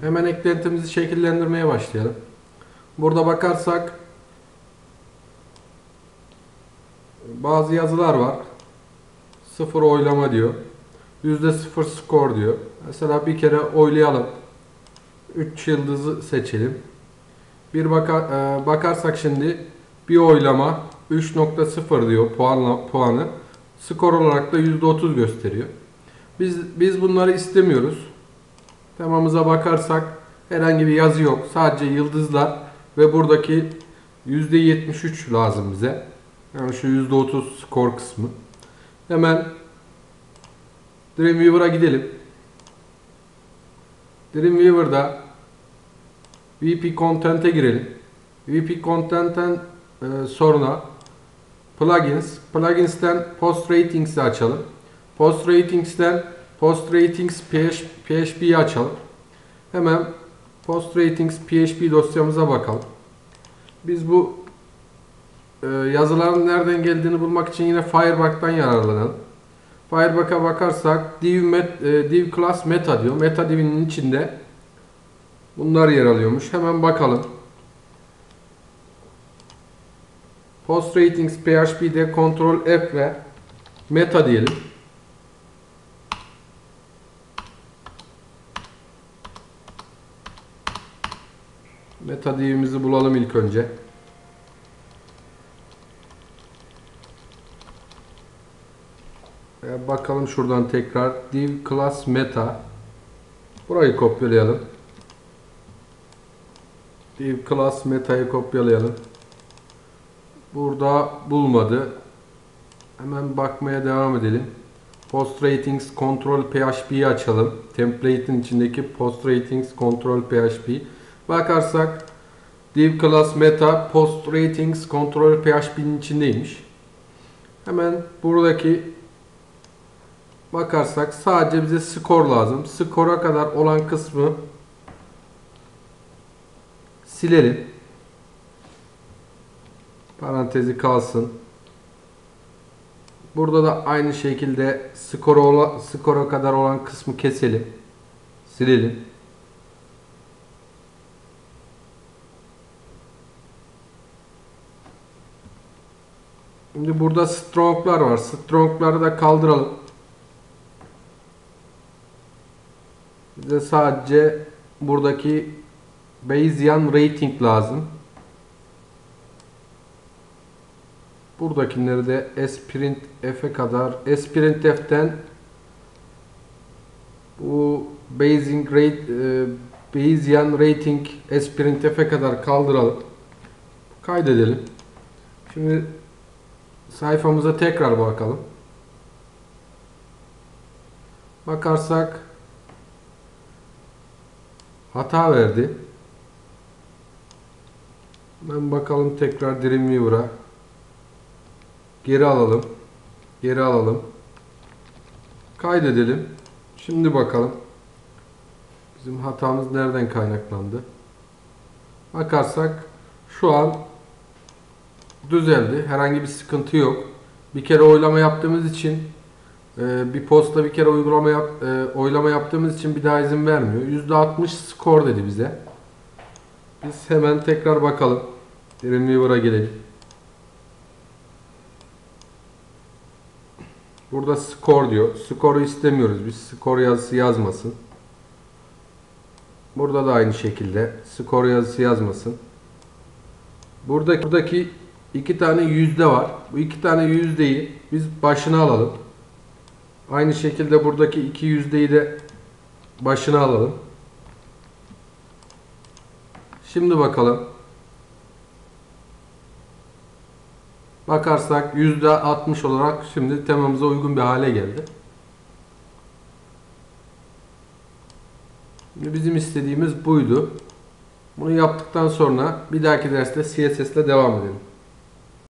Hemen eklentimizi şekillendirmeye başlayalım. Burada bakarsak bazı yazılar var. Sıfır oylama diyor. Yüzde sıfır skor diyor. Mesela bir kere oylayalım. 3 yıldızı seçelim. Bir bakar, e, bakarsak şimdi bir oylama 3.0 diyor puanla, puanı. Skor olarak da %30 gösteriyor. Biz biz bunları istemiyoruz. Temamıza bakarsak herhangi bir yazı yok. Sadece yıldızlar ve buradaki %73 lazım bize. Yani şu %30 skor kısmı. Hemen Dreamweaver'a gidelim. Dreamweaver'da VP Content'e girelim. VP Content'ten e, sonra Plugins. Plugins'ten Post Ratings'i açalım. Post Ratings'ten Post Ratings PHP'yi açalım. Hemen Post Ratings PHP dosyamıza bakalım. Biz bu e, yazıların nereden geldiğini bulmak için yine Firebug'dan yararlanalım. Firebug'a bakarsak div, met, e, div class meta diyor. Meta divinin içinde bunlar yer alıyormuş. Hemen bakalım. Post Ratings PHP'de Ctrl F ve meta diyelim. Meta divimizi bulalım ilk önce. E, bakalım şuradan tekrar div class meta. Burayı kopyalayalım. Div class meta'yı kopyalayalım. Burada bulmadı. Hemen bakmaya devam edelim. Post Ratings Control PHP'yi açalım. Template'in içindeki Post Ratings Control PHP. Bakarsak div class meta post ratings control PHP'nin içindeymiş. Hemen buradaki bakarsak sadece bize skor lazım. Skora kadar olan kısmı silelim. Parantezi kalsın. Burada da aynı şekilde skora, skora kadar olan kısmı keselim. Silelim. Şimdi burada strong'lar var. Strong'ları da kaldıralım. Bize sadece buradaki Bayesian rating lazım. Buradakileri de sprint f'e kadar sprint f'ten bu Bayesian rate e, Bayesian rating sprint f'e kadar kaldıralım. Kaydedelim. Şimdi sayfamıza tekrar bakalım. Bakarsak hata verdi. Ben bakalım tekrar Dreamweaver'a. Geri alalım. Geri alalım. Kaydedelim. Şimdi bakalım. Bizim hatamız nereden kaynaklandı? Bakarsak şu an düzeldi. Herhangi bir sıkıntı yok. Bir kere oylama yaptığımız için e, bir posta bir kere uygulama yap, e, oylama yaptığımız için bir daha izin vermiyor. %60 skor dedi bize. Biz hemen tekrar bakalım. Dreamweaver'a gelelim. Burada skor diyor. Skoru istemiyoruz. Biz skor yazısı yazmasın. Burada da aynı şekilde skor yazısı yazmasın. Buradaki, buradaki iki tane yüzde var. Bu iki tane yüzdeyi biz başına alalım. Aynı şekilde buradaki iki yüzdeyi de başına alalım. Şimdi bakalım. Bakarsak %60 olarak şimdi temamıza uygun bir hale geldi. Şimdi bizim istediğimiz buydu. Bunu yaptıktan sonra bir dahaki derste CSS ile devam edelim.